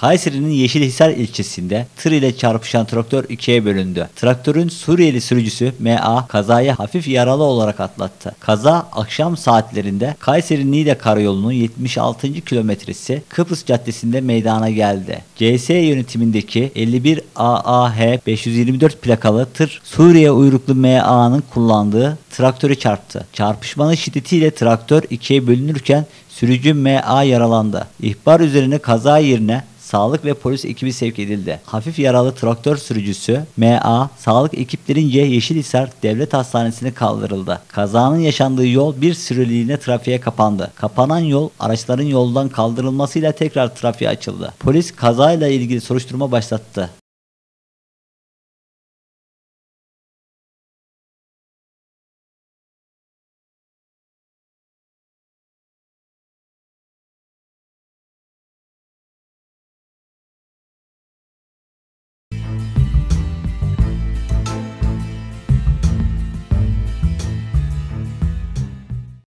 Kayseri'nin Yeşilhisar ilçesinde tır ile çarpışan traktör ikiye bölündü. Traktörün Suriyeli sürücüsü MA kazayı hafif yaralı olarak atlattı. Kaza akşam saatlerinde Kayseri Niğde Karayolu'nun 76. kilometresi Kıbrıs Caddesi'nde meydana geldi. CS yönetimindeki 51 AAH 524 plakalı tır Suriye uyruklu MA'nın kullandığı traktörü çarptı. Çarpışmanın şiddetiyle traktör ikiye bölünürken sürücü MA yaralandı. İhbar üzerine kaza yerine sağlık ve polis ekibi sevk edildi. Hafif yaralı traktör sürücüsü MA sağlık ekiplerince Yeşilhisar Devlet Hastanesi'ne kaldırıldı. Kazanın yaşandığı yol bir süreliğine trafiğe kapandı. Kapanan yol araçların yoldan kaldırılmasıyla tekrar trafiğe açıldı. Polis kazayla ilgili soruşturma başlattı.